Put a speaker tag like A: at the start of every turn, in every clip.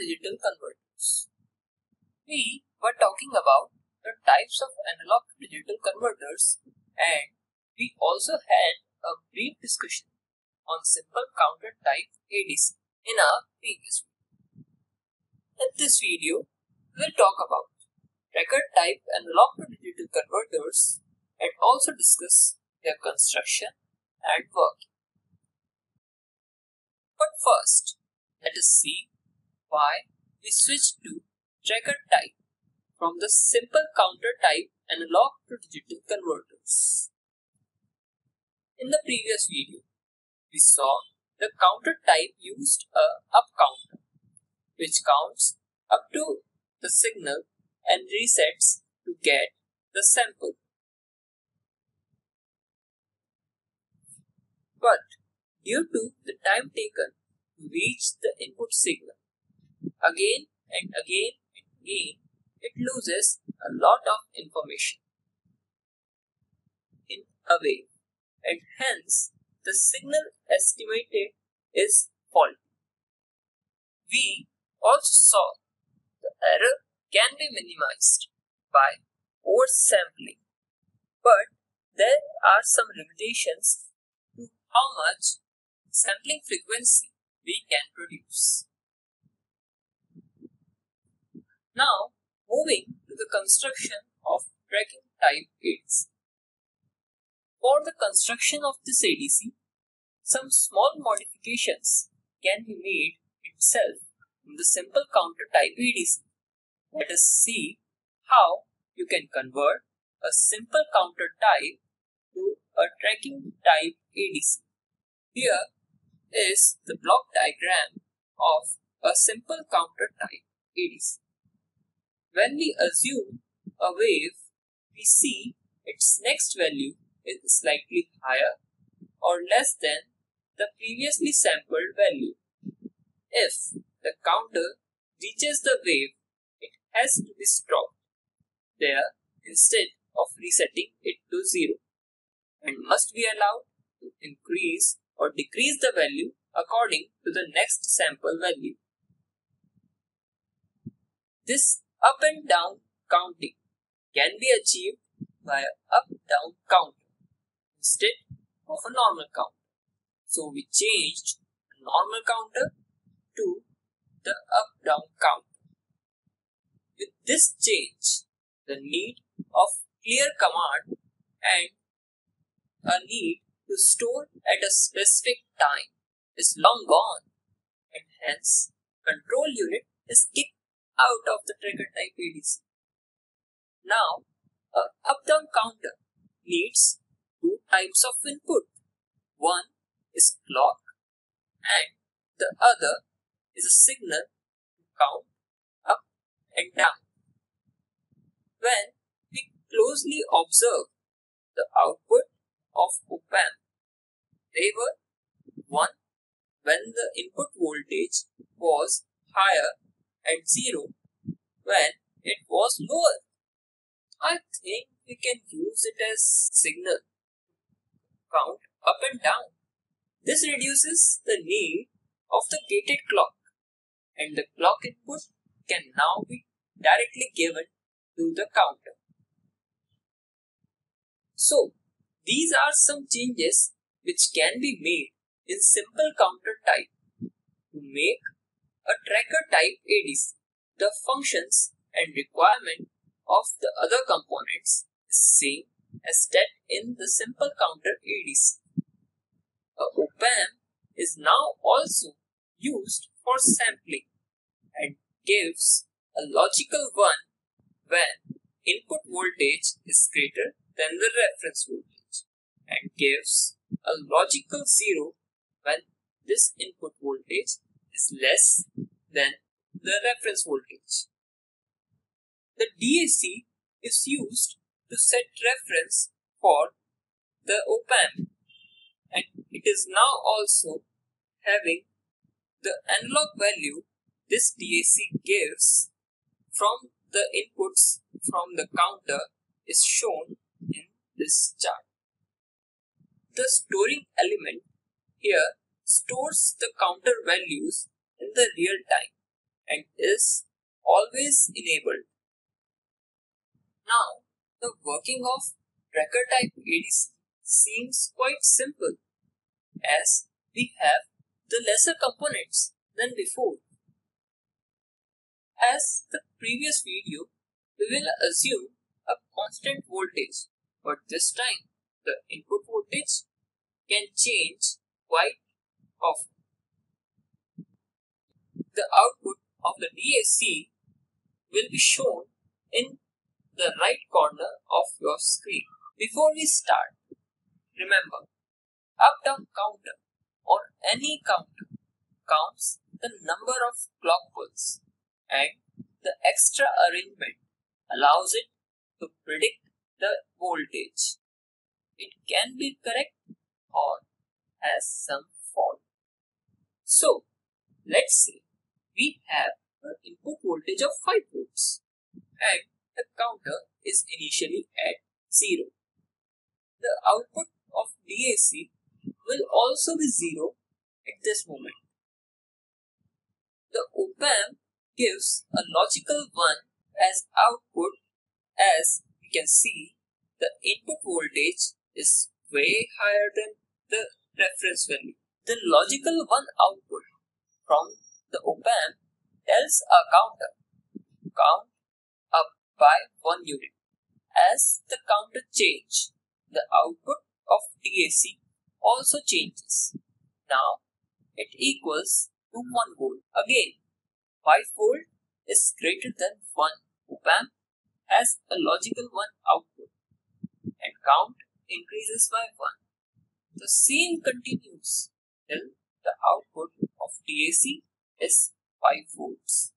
A: digital converters. We were talking about the types of analog to digital converters and we also had a brief discussion on simple counter type ADC in our previous video. In this video, we'll talk about tracker type analog to digital converters and also discuss their construction and working. But first, let us see why we switched to tracker type from the simple counter type analog to digital converters. In the previous video, we saw the counter type used a up counter, which counts up to the signal and resets to get the sample. But due to the time taken to reach the input signal. Again and again and again, it loses a lot of information in a wave, and hence the signal estimated is faulty. We also saw the error can be minimized by oversampling, but there are some limitations to how much sampling frequency we can produce. Now, moving to the construction of tracking type ADC. For the construction of this ADC, some small modifications can be made itself in the simple counter type ADC. Let us see how you can convert a simple counter type to a tracking type ADC. Here is the block diagram of a simple counter type ADC. When we assume a wave, we see its next value is slightly higher or less than the previously sampled value. If the counter reaches the wave, it has to be stopped there instead of resetting it to zero and must be allowed to increase or decrease the value according to the next sample value. This up and down counting can be achieved by up-down counter instead of a normal counter. So we changed a normal counter to the up-down counter. With this change, the need of clear command and a need to store at a specific time is long gone and hence control unit is kicked out of the tracker type ADC. Now, a up-down counter needs two types of input. One is clock and the other is a signal to count up and down. When we closely observe the output of op-amp they were one when the input voltage was higher and zero when it was lower. I think we can use it as signal count up and down. This reduces the need of the gated clock and the clock input can now be directly given to the counter. So, these are some changes which can be made in simple counter type to make a tracker type ADC. The functions and requirement of the other components is same as that in the simple counter ADC. A op-amp is now also used for sampling and gives a logical one when input voltage is greater than the reference voltage and gives a logical zero when this input voltage is less than the reference voltage. The DAC is used to set reference for the op-amp and it is now also having the analog value this DAC gives from the inputs from the counter is shown in this chart. The storing element here stores the counter values in the real time and is always enabled. Now, the working of tracker type ADC seems quite simple as we have the lesser components than before. As the previous video, we will assume a constant voltage, but this time the input voltage can change quite often. The output of the DAC will be shown in the right corner of your screen. Before we start, remember, up-down counter or any counter counts the number of clock pulses and the extra arrangement allows it to predict the voltage. It can be correct or has some fault. So, let's say we have an input voltage of 5 volts and the counter is initially at 0. The output of DAC will also be 0 at this moment. The op-amp gives a logical 1 as output as we can see the input voltage is way higher than the reference value. The logical 1 output from the op-amp tells a counter count up by 1 unit. As the counter change, the output of DAC also changes. Now it equals to 1 volt. Again, 5 volt is greater than 1. Op-amp has a logical 1 output and count increases by 1. The same continues till the output of DAC is 5 volts.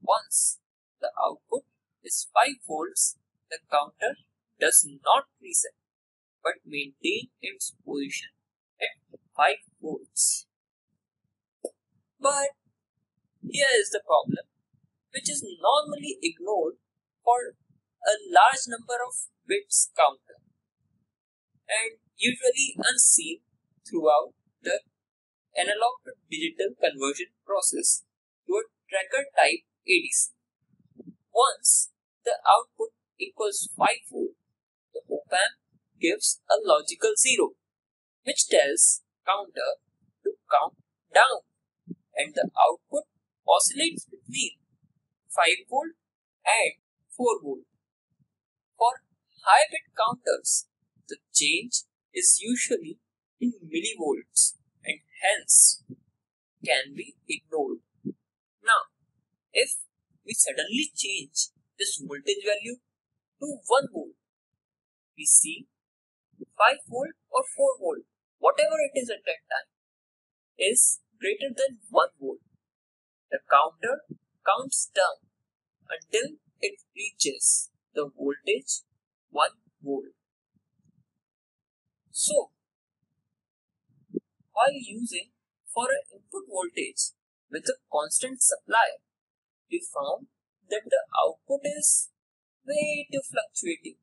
A: Once the output is 5 volts, the counter does not reset but maintain its position at 5 volts. But here is the problem, which is normally ignored for a large number of bits counter and usually unseen throughout the analog to digital conversion process to a tracker type ADC. Once the output equals 5 volt, the op-amp gives a logical 0, which tells counter to count down and the output oscillates between 5 volt and 4 volt. For high bit counters, the change is usually in millivolts and hence can be ignored. Now, if we suddenly change this voltage value to 1 volt, we see 5 volt or 4 volt, whatever it is at that time, is greater than 1 volt. The counter counts down until it reaches the voltage 1 volt. So, while using for an input voltage with a constant supply, we found that the output is way too fluctuating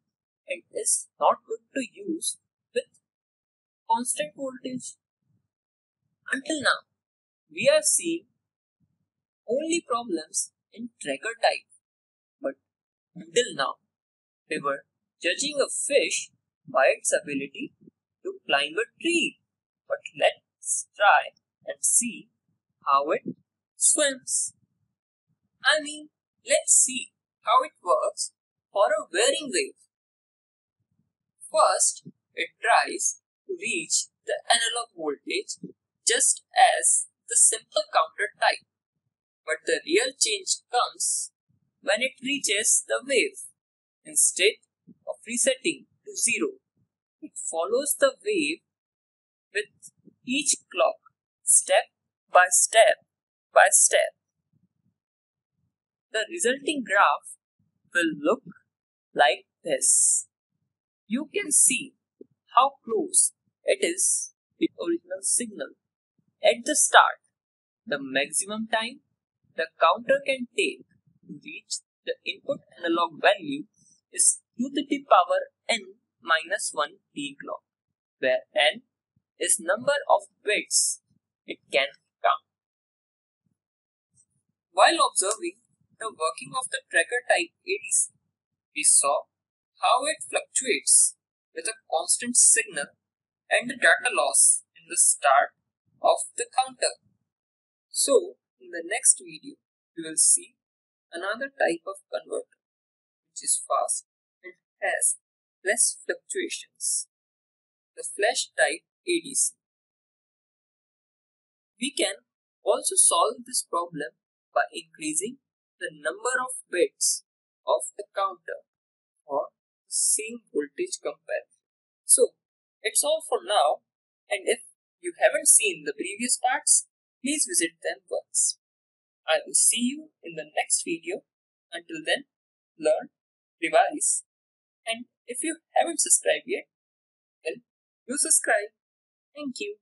A: and is not good to use with constant voltage. Until now, we are seeing only problems in tracker type, but until now, we were judging a fish by its ability to climb a tree. But let's try and see how it swims. I mean, let's see how it works for a varying wave. First, it tries to reach the analog voltage just as the simple counter type. But the real change comes when it reaches the wave. Instead of resetting to zero, it follows the wave with each clock step by step by step. The resulting graph will look like this. You can see how close it is to the original signal. At the start, the maximum time the counter can take to reach the input analog value is 2 to the power n minus 1 t clock, where n is number of bits it can count. While observing the working of the tracker type ADC, we saw how it fluctuates with a constant signal and the data loss in the start of the counter. So, in the next video, we will see another type of converter which is fast and has less fluctuations, the flash type ADC. We can also solve this problem by increasing the number of bits of the counter for the same voltage comparison. So, it's all for now and if you haven't seen the previous parts, please visit them once. I will see you in the next video. Until then, learn, revise, and if you haven't subscribed yet, then do subscribe. Thank you.